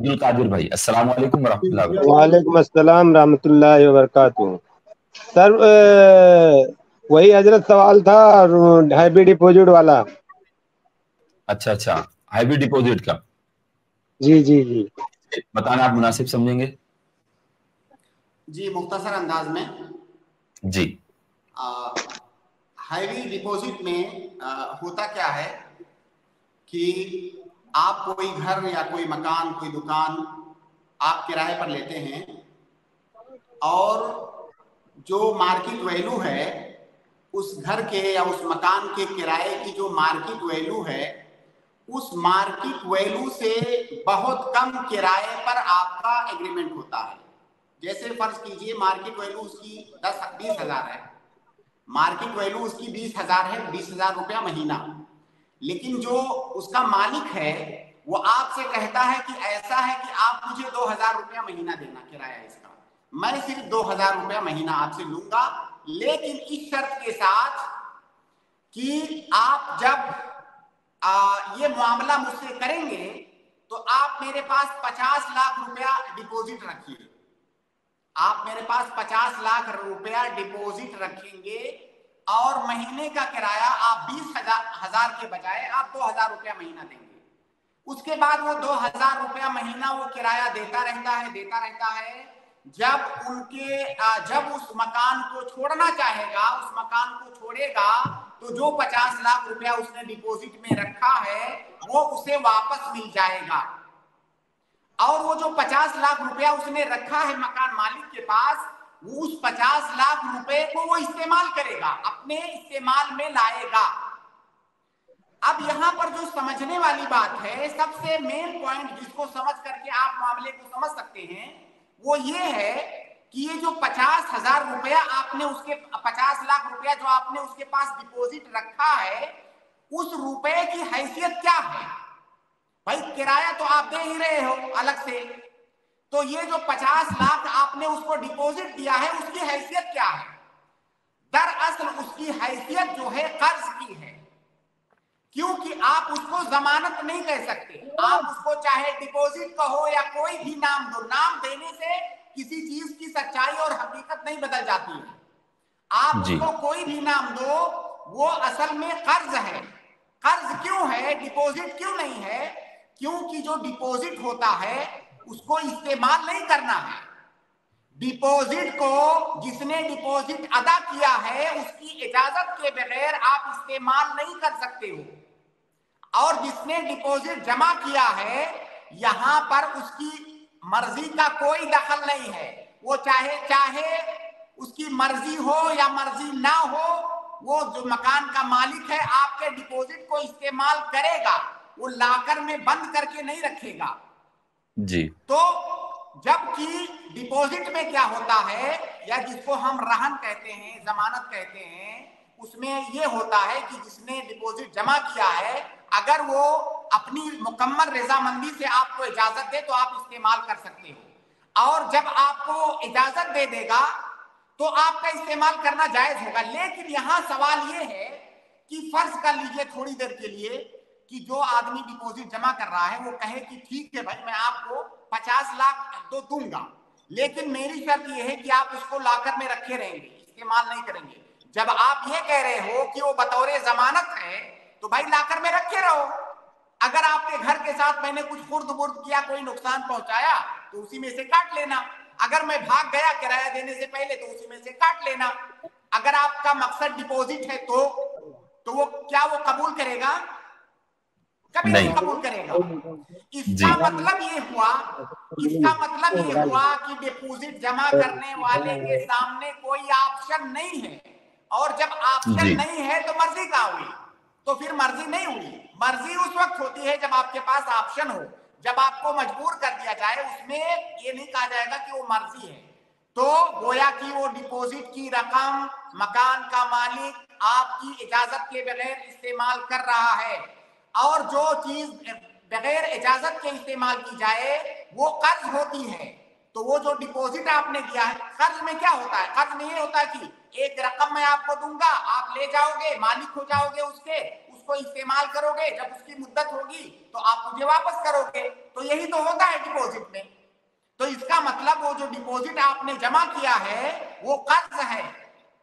अब्दुल कादिर भाई अस्सलाम वालेकुम वालेकुम अस्सलाम रहमतुल्लाहि व बरकातहू सर वही हज़रत सवाल था हाइब्रिड डिपॉजिट वाला। अच्छा अच्छा हाइब्रिड डिपॉजिट का। जी जी जी। बताना आप मुनासिब समझेंगे? जी मुख्तसर अंदाज में। जी। हाईवी डिपॉजिट में आ, होता क्या है कि आप कोई घर या कोई मकान, कोई दुकान आप किराए पर लेते हैं और जो मार्केट वैल्यू है, उस घर के या उस मकान के किराए की जो मार्केट वैल्यू है, उस मार्केट वैल्यू से बहुत कम किराए पर आपका एग्रीमेंट होता है। जैसे फ़र्ज़ कीजिए मार्केट वैल्यू उसकी दस, बीस हज़ार है। मार्केट वैल्यू उसकी बीस हज़ार है, बीस हज़ार रुपया महीना। लेकिन जो उसका मालिक है वो आपसे कहता है कि ऐसा है कि आप मुझे दो हज़ार रुपया महीना देना किराया इसका। मैं सिर्फ़ दो हज़ार रुपया महीना आपसे लूँगा लेकिन इस शर्त के साथ कि आप जब आ, ये मामला मुझसे करेंगे तो आप मेरे पास पचास लाख रुपया डिपॉजिट रखिए। आप मेरे पास पचास लाख रुपया डिपॉजिट रखेंगे और महीने का किराया आप बीस हज़ार के बजाय आप दो हज़ार रुपया महीना देंगे। उसके बाद वो दो हज़ार रुपया महीना वो किराया देता रहता है, देता रहता है। जब उनके जब उस मकान को छोड़ना चाहेगा, उस मकान को छोड़ेगा तो जो पचास लाख रुपया उसने डिपॉजिट में रखा है, वो उसे वापस मिल जाएगा। और वो जो पचास लाख रुपया उसने रखा है मकान मालिक के पास वो उस पचास लाख रुपए को वो इस्तेमाल करेगा, अपने इस्तेमाल में लाएगा। अब यहाँ पर जो समझने वाली बात है, सबसे मेन पॉइंट जिसको समझ करके आप मामले को समझ सकते हैं, वो ये है कि ये जो पचास हज़ार रुपया आपने उसके, पचास लाख रुपया जो आपने उसके पास डिपॉजिट रखा है, उस रुपए की हैसियत क्या है? भाई, किराया तो आप दे ही रहे हो, अलग से। तो ये जो पचास लाख आपने उसको डिपॉजिट दिया है उसकी हैसियत क्या है? दरअसल उसकी हैसियत जो है कर्ज की है। क्योंकि आप उसको जमानत नहीं कह सकते। आप उसको चाहे डिपॉजिट कहो या कोई भी नाम दो नाम देने से किसी चीज़ की सच्चाई और हकीकत नहीं बदल जाती है। आप उसको कोई भी नाम दो वो असल में कर्ज है। कर्ज क्यों है? डिपॉजिट क्यों नहीं है? क्योंकि जो डिपॉजिट होता है उसको इस्तेमाल नहीं करना। है डिपॉजिट को जिसने डिपॉजिट अदा किया है, उसकी इजाज़त के बगैर आप इस्तेमाल नहीं कर सकते हो। और जिसने डिपॉजिट जमा किया है, यहाँ पर उसकी मर्ज़ी का कोई दखल नहीं है। वो चाहे चाहे उसकी मर्ज़ी हो या मर्ज़ी ना हो, वो जो मकान का मालिक है, आपके डिपॉजिट को इस्तेमाल करेगा। वो लाकर में बंद करके नहीं रखेगा। जी। तो जबकि डिपॉजिट में क्या होता है, या जिसको हम रहन कहते हैं, जमानत कहते हैं, उसमें ये होता है कि जिसने डिपॉजिट जमा किया है, अगर वो अपनी मुकम्मल रजामंदी से आपको इजाज़त दे तो आप इस्तेमाल कर सकते हो। और जब आपको इजाज़त दे देगा तो आपका इस्तेमाल करना जायज़ होगा। लेकिन यहाँ सवाल ये है कि फ़र्ज़ कर लीजिए थोड़ी देर के लिए कि जो आदमी डिपॉजिट जमा कर रहा है, वो कहे कि ठीक है भाई, मैं आपको पचास लाख तो दूँगा। लेकिन मेरी शर्त यह है कि आप उसको लाकर में रखे रहेंगे, इस्तेमाल नहीं करेंगे। जब आप ये कह रहे हो कि वो बतौर जमानत है तो भाई लाकर में रखे रहो। अगर आपके घर के साथ मैंने कुछ फुर्द बुर्द किया, कोई नुकसान पहुँचाया तो उसी में से काट लेना। अगर मैं भाग गया किराया देने से पहले तो उसी में से काट लेना। अगर आपका मकसद डिपॉजिट है तो तो वो क्या वो कबूल करेगा? कभी नहीं। कबूल करेगा। इसका मतलब ये हुआ इसका मतलब ये हुआ कि डिपॉजिट जमा करने वाले के सामने कोई ऑप्शन नहीं है। और जब ऑप्शन नहीं है तो मर्ज़ी का हुई। तो फिर मर्ज़ी नहीं हुई। मर्ज़ी उस वक्त होती है जब आपके पास ऑप्शन हो। जब आपको मजबूर कर दिया जाए उसमें ये नहीं कहा जाएगा कि वो मर्ज़ी है। तो गोया की वो डिपॉजिट की रकम मकान का मालिक आपकी इजाज़त के बगैर इस्तेमाल कर रहा है। और जो चीज़ बगैर इजाज़त के इस्तेमाल की जाए, वो कर्ज होती है। तो वो जो डिपॉजिट आपने किया है, कर्ज में क्या होता है? कर्ज ये होता कि एक रकम मैं आपको दूँगा, आप ले जाओगे, मालिक हो जाओगे उसके, उसको इस्तेमाल करोगे, जब उसकी मुद्दत होगी तो आप मुझे वापस करोगे। तो यही तो होता है डिपॉजिट में। तो इसका मतलब वो जो डिपॉजिट आपने जमा किया है, वो कर्ज है।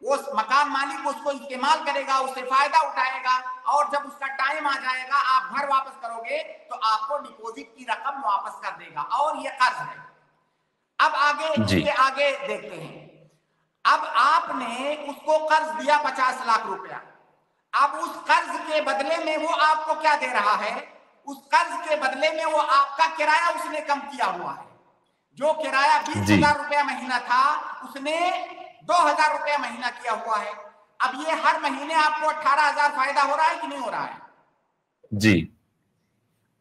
वो मकान मालिक उसको इस्तेमाल करेगा, उससे फ़ायदा उठाएगा। आ जाएगा आप घर वापस करोगे तो आपको डिपॉजिट की रकम वापस कर देगा। और ये कर्ज है। अब आगे इसके आगे देखते हैं। अब आपने उसको कर्ज दिया पचास लाख रुपया। अब उस कर्ज के बदले में वो आपको क्या दे रहा है? उस कर्ज के बदले में वो आपका किराया उसने कम किया हुआ है। जो किराया बीस हज़ार रुपया महीना था उसने दो हज़ार रुपया महीना किया हुआ है। अब ये हर महीने आपको अठारह हज़ार फ़ायदा हो रहा है कि नहीं हो रहा है? जी।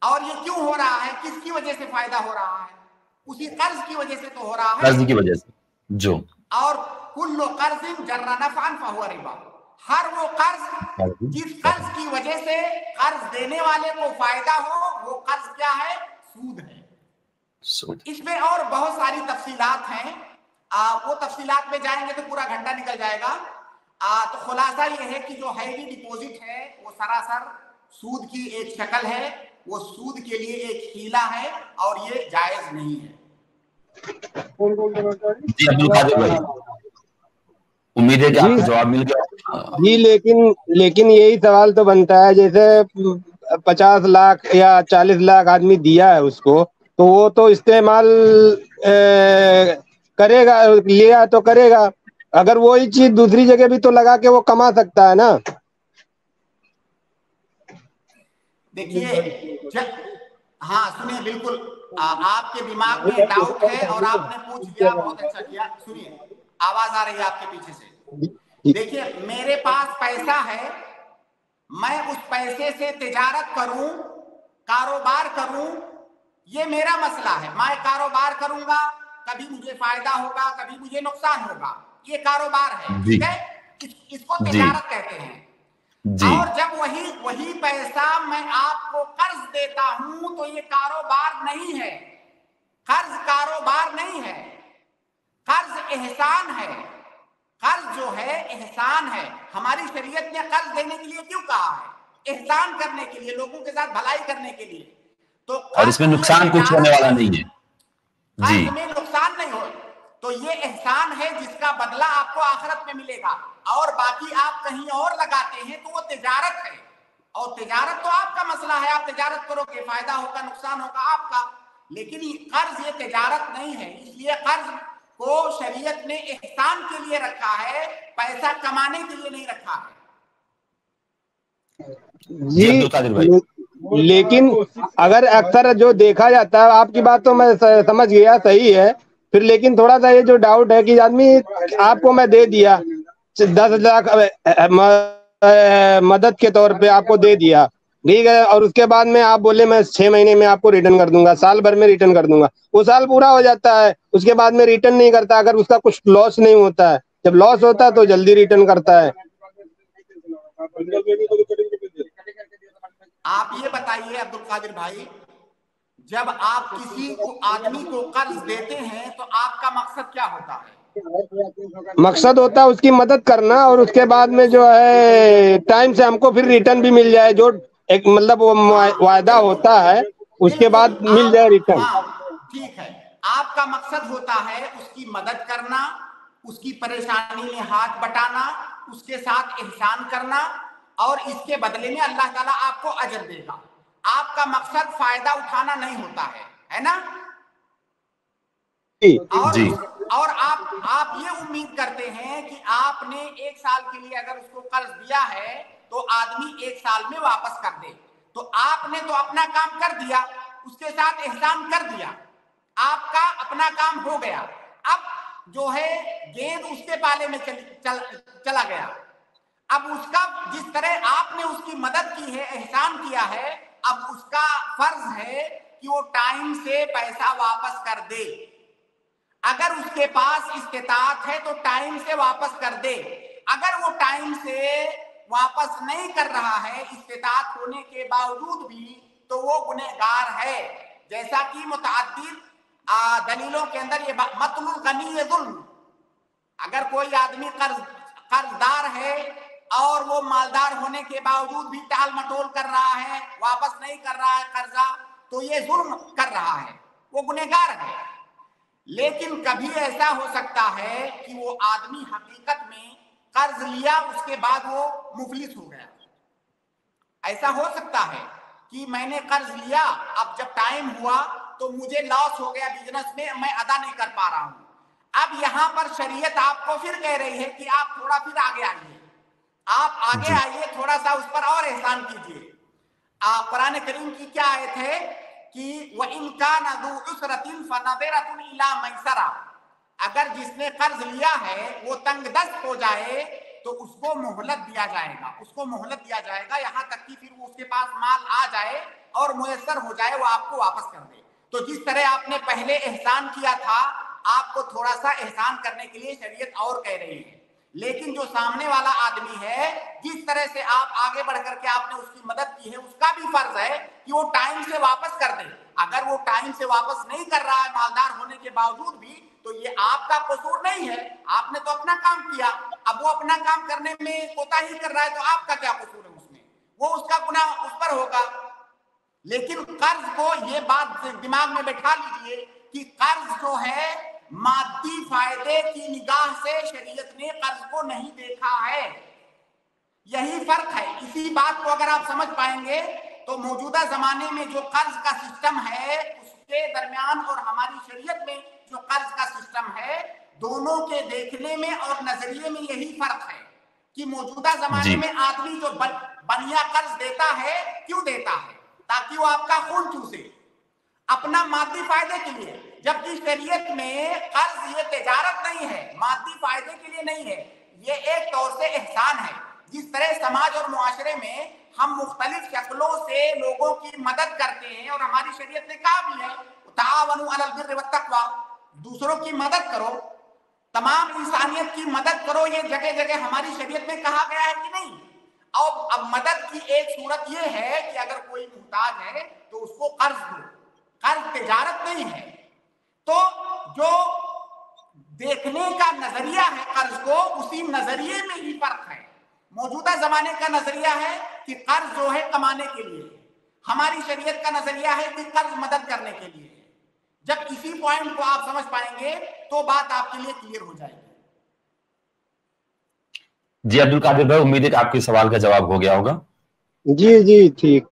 और ये क्यों हो रहा है? किसकी वजह से फ़ायदा हो रहा है? उसी कर्ज की वजह से तो हो रहा है। कर्ज की वजह से जो। और कुल्लो कर्ज जर्रा नफान फहुआ रिबा। हर वो कर्ज जिस कर्ज की वजह से कर्ज देने वाले को फ़ायदा हो वो कर्ज क्या है? सूद है। सूद। इसमें और बहुत सारी तफसीलात हैं। आ, वो तफसीलात में जाएँगे तो पूरा घंटा निकल जाएगा। आ, तो खुलासा ये है कि जो हैवी डिपॉजिट है वो सरासर सूद की एक शक्ल है वो सूद के लिए एक हीला है और ये जायज़ नहीं है। जी अब्दुल कादिर भाई। उम्मीद है कि आपको जवाब मिल गया। जी लेकिन लेकिन यही सवाल तो बनता है जैसे पचास लाख या चालीस लाख आदमी दिया है उसको तो वो तो इस्तेमाल ए, करेगा लिया तो करेगा। अगर वही चीज़ दूसरी जगह भी तो लगा के वो कमा सकता है ना। देखिए हाँ सुनिए बिल्कुल आ, आपके दिमाग में डाउट है और आपने पूछ लिया बहुत अच्छा किया। सुनिए आवाज़ आ रही है आपके पीछे से। देखिए मेरे पास पैसा है मैं उस पैसे से तिजारत करूँ कारोबार करूँ ये मेरा मसला है। मैं कारोबार करूँगा कभी मुझे फ़ायदा होगा कभी मुझे नुकसान होगा ये कारोबार है ठीक है? इस, इसको। तिजारत कहते हैं। जी। और जब पैसा मैं आपको कर्ज देता हूँ तो ये कारोबार नहीं है। कर्ज कारोबार नहीं है। कर्ज एहसान है। कर्ज जो है एहसान है। हमारी शरीयत ने कर्ज देने के लिए क्यों कहा है? एहसान करने के लिए लोगों के साथ भलाई करने के लिए। तो और इसमें नुकसान कुछ होने वाला नहीं है। जी। में नुकसान नहीं हो। तो ये एहसान है जिसका बदला आपको आखिरत में मिलेगा। और बाकी आप कहीं और लगाते हैं तो वो तिजारत है। और तजारत तो आपका मसला है आप तिजारत करोगे फ़ायदा होगा नुकसान होगा आपका। लेकिन ये कर्ज ये तिजारत नहीं है इसलिए कर्ज को शरीयत ने एहसान के लिए रखा है पैसा कमाने के लिए नहीं रखा है। जी लेकिन अगर अक्सर जो देखा जाता है आपकी बात तो मैं समझ गया सही है। फिर लेकिन थोड़ा सा ये जो डाउट है कि आदमी आपको मैं दे दिया दस लाख मदद के तौर पे आपको दे दिया। ठीक है, और उसके बाद में आप बोले, मैं छह महीने में आपको रिटर्न कर दूँगा, साल भर में रिटर्न कर दूँगा। वो साल पूरा हो जाता है, उसके बाद में रिटर्न नहीं करता। अगर उसका कुछ लॉस नहीं होता है, जब लॉस होता है तो जल्दी रिटर्न करता है। आप ये बताइए, अब्दुल कादिर भाई, जब आप किसी आदमी को कर्ज देते हैं तो आपका मकसद क्या होता है? मकसद होता है उसकी मदद करना और उसके बाद में जो है टाइम से हमको फिर रिटर्न भी मिल जाए जो एक मतलब वो वायदा होता है उसके बाद मिल जाए रिटर्न हाँ, ठीक है। आपका मकसद होता है उसकी मदद करना उसकी परेशानी में हाथ बटाना उसके साथ एहसान करना और इसके बदले में अल्लाह ताला आपको अजर देगा। आपका मकसद फ़ायदा उठाना नहीं होता है है ना? जी। और जी। और आप आप ये उम्मीद करते हैं कि आपने एक साल के लिए अगर उसको कर्ज दिया है तो आदमी एक साल में वापस कर दे। तो आपने तो अपना काम कर दिया उसके साथ एहसान कर दिया। आपका अपना काम हो गया। अब जो है गेंद उसके पाले में चल, चल, चला गया। अब उसका जिस तरह आपने उसकी मदद की है एहसान किया है अब उसका फ़र्ज़ है कि वो टाइम से पैसा वापस कर दे। अगर उसके पास इस्तेतात है तो टाइम से वापस कर दे। अगर वो टाइम से वापस नहीं कर रहा है इस्तेतात होने के बावजूद भी तो वो गुनहगार है। जैसा कि मुतअद्दिद दलीलों के अंदर ये मतलुल गनी जुल्म। अगर कोई आदमी कर्ज, कर्जदार है और वो मालदार होने के बावजूद भी टाल मटोल कर रहा है, वापस नहीं कर रहा है कर्जा तो ये जुल्म कर रहा है। वो गुनेगार है। लेकिन कभी ऐसा हो सकता है कि वो आदमी हकीकत में कर्ज लिया उसके बाद वो मुफलिस हो गया। ऐसा हो सकता है कि मैंने कर्ज लिया अब जब टाइम हुआ तो मुझे लॉस हो गया बिज़नेस में मैं अदा नहीं कर पा रहा हूँ। अब यहाँ पर शरीयत आपको फिर कह रही है कि आप थोड़ा फिर आगे आइए। आप आगे आइए थोड़ा सा उस पर और एहसान कीजिए। आप कुरान करीम की क्या आयत है? कि मैसरा अगर जिसने कर्ज लिया है, वो तंग दस्त हो जाए तो उसको मोहलत दिया जाएगा। उसको मोहलत दिया जाएगा, यहाँ तक कि फिर वो उसके पास माल आ जाए और मुयसर हो जाए, वो आपको वापस कर दे। तो जिस तरह आपने पहले एहसान किया था, आपको थोड़ा सा एहसान करने के लिए शरीयत और कह रही है। लेकिन जो सामने वाला आदमी है जिस तरह से आप आगे बढ़ करके आपने उसकी मदद की है, उसका भी फ़र्ज़ है कि वो टाइम से वापस कर दे। अगर वो टाइम से वापस नहीं कर रहा है, मालदार होने के बावजूद भी तो ये आपका कसूर नहीं है। आपने तो अपना काम किया। अब वो अपना काम करने में कोता ही कर रहा है तो आपका क्या कसूर है उसमें? वो उसका गुना उस पर होगा। लेकिन कर्ज को ये बात दिमाग में बैठा लीजिए कि कर्ज जो है, मादी फ़ायदे की निगाह से शरीयत ने कर्ज को नहीं देखा है। यही फ़र्क है। इसी बात को अगर आप समझ पाएँगे तो मौजूदा जमाने में जो कर्ज का सिस्टम है उसके दरमियान और हमारी शरीयत में जो कर्ज का सिस्टम है दोनों के देखने में और नज़रिए में यही फ़र्क है कि मौजूदा जमाने में आदमी जो बनिया कर्ज देता है क्यों देता है? ताकि वो आपका खून चूसे। अपना मादी फ़ायदे के लिए जबकि शरीयत में कर्ज ये तजारत नहीं है मादी फ़ायदे के लिए नहीं है। ये एक तौर से एहसान है। जिस तरह समाज और मुआशरे में हम मुख्तलिफ़ शक्लों से लोगों की मदद करते हैं और हमारी शरीयत ने कहा भी है तकवा। दूसरों की मदद करो, तमाम इंसानियत की मदद करो, ये जगह जगह हमारी शरीयत में कहा गया है कि नहीं? और अब मदद की एक सूरत यह है कि अगर कोई मुहताज है तो उसको कर्ज दो। कर्ज तजारत नहीं है। तो जो देखने का नज़रिया है कर्ज को, उसी नज़रिए में ही फ़र्क है। मौजूदा जमाने का नज़रिया है कि कर्ज जो है कमाने के लिए हमारी शरीयत का नज़रिया है कि कर्ज मदद करने के लिए। जब इसी पॉइंट को आप समझ पाएँगे तो बात आपके लिए क्लियर हो जाएगी। जी अब्दुल कादिर भाई उम्मीद है कि आपके सवाल का जवाब हो गया होगा। जी जी ठीक।